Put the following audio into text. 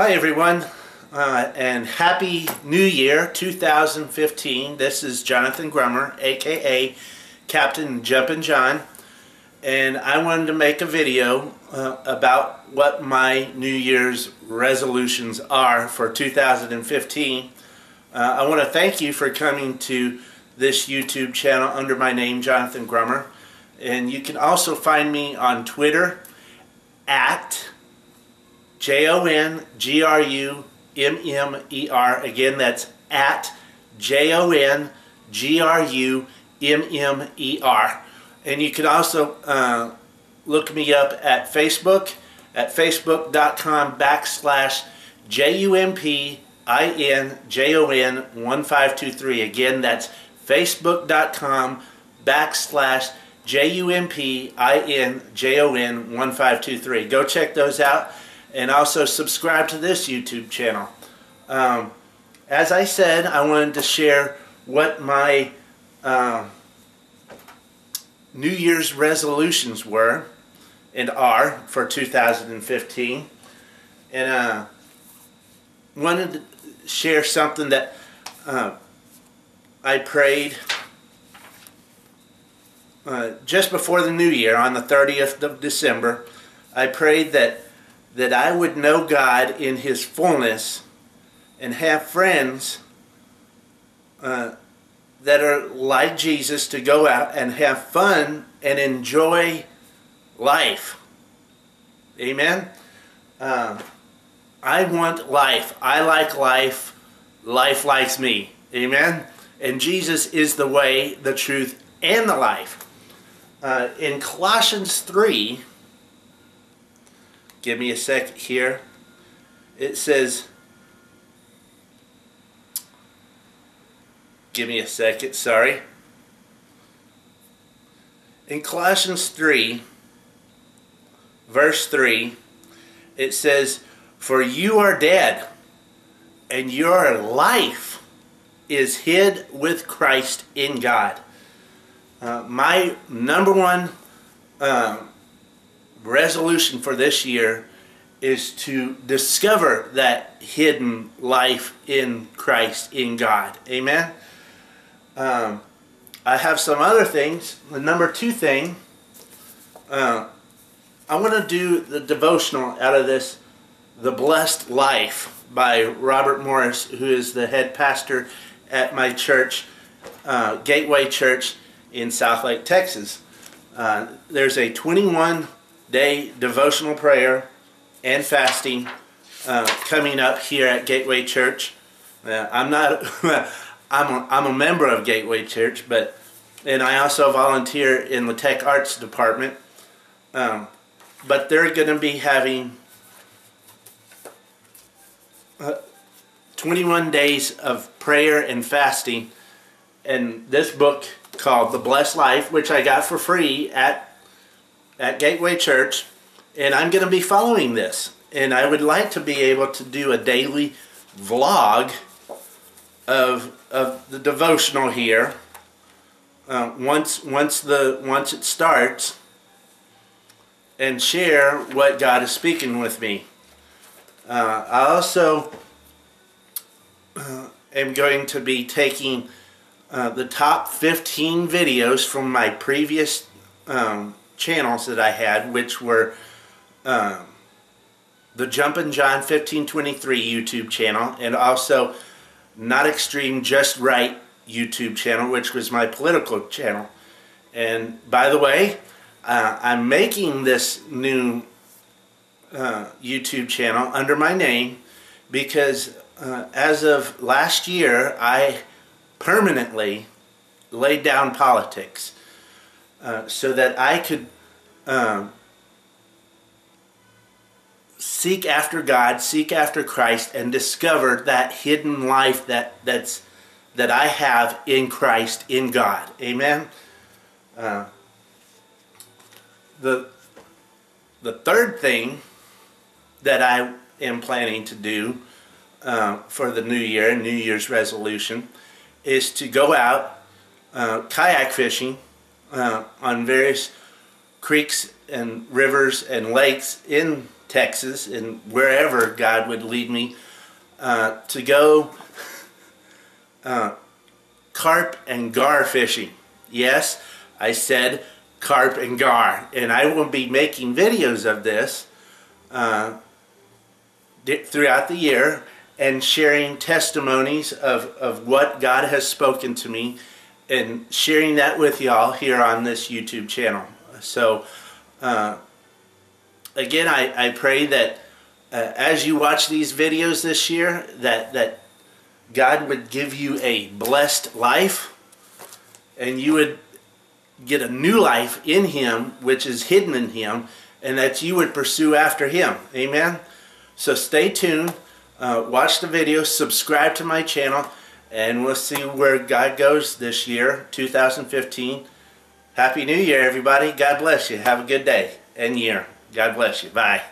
Hi everyone uh, and happy new year 2015 this is Jonathan Grummer aka Captain Jumpin' John and I wanted to make a video uh, about what my New Year's resolutions are for 2015 uh, I want to thank you for coming to this YouTube channel under my name Jonathan Grummer and you can also find me on Twitter at J-O-N-G-R-U-M-M-E-R. Again, that's at J-O-N-G-R-U-M-M-E-R. And you can also uh, look me up at Facebook at facebook.com backslash J-U-M-P-I-N-J-O-N 1523. Again, that's facebook.com backslash J-U-M-P-I-N-J-O-N 1523. Go check those out and also subscribe to this YouTube channel. Um, as I said, I wanted to share what my uh, New Year's resolutions were and are for 2015. And uh, wanted to share something that uh, I prayed uh, just before the new year on the 30th of December. I prayed that that I would know God in His fullness and have friends uh, that are like Jesus to go out and have fun and enjoy life. Amen? Uh, I want life. I like life. Life likes me. Amen? And Jesus is the way, the truth, and the life. Uh, in Colossians 3, give me a sec here. It says, give me a second, sorry. In Colossians 3, verse 3, it says, For you are dead, and your life is hid with Christ in God. Uh, my number one uh, resolution for this year is to discover that hidden life in Christ, in God. Amen? Um, I have some other things. The number two thing, uh, I want to do the devotional out of this, The Blessed Life by Robert Morris, who is the head pastor at my church, uh, Gateway Church in Southlake, Texas. Uh, there's a 21 day devotional prayer and fasting uh, coming up here at Gateway Church. Uh, I'm not, I'm, a, I'm a member of Gateway Church, but, and I also volunteer in the Tech Arts Department. Um, but they're going to be having uh, 21 days of prayer and fasting. And this book called The Blessed Life, which I got for free at at Gateway Church, and I'm going to be following this. And I would like to be able to do a daily vlog of of the devotional here. Uh, once once the once it starts, and share what God is speaking with me. Uh, I also uh, am going to be taking uh, the top 15 videos from my previous um, channels that I had, which were um, the Jumpin' John 1523 YouTube channel and also Not Extreme Just Right YouTube channel, which was my political channel. And by the way, uh, I'm making this new uh, YouTube channel under my name because uh, as of last year, I permanently laid down politics. Uh, so that I could um, seek after God, seek after Christ, and discover that hidden life that that's that I have in Christ, in God. Amen. Uh, the the third thing that I am planning to do uh, for the new year, New Year's resolution, is to go out uh, kayak fishing uh, on various creeks and rivers and lakes in Texas, and wherever God would lead me, uh, to go uh, carp and gar fishing. Yes, I said carp and gar, and I will be making videos of this uh, throughout the year and sharing testimonies of, of what God has spoken to me and sharing that with y'all here on this YouTube channel. So, uh, again, I, I pray that uh, as you watch these videos this year, that, that God would give you a blessed life and you would get a new life in Him, which is hidden in Him, and that you would pursue after Him. Amen? So stay tuned, uh, watch the video, subscribe to my channel, and we'll see where God goes this year, 2015. Happy New Year, everybody. God bless you. Have a good day and year. God bless you. Bye.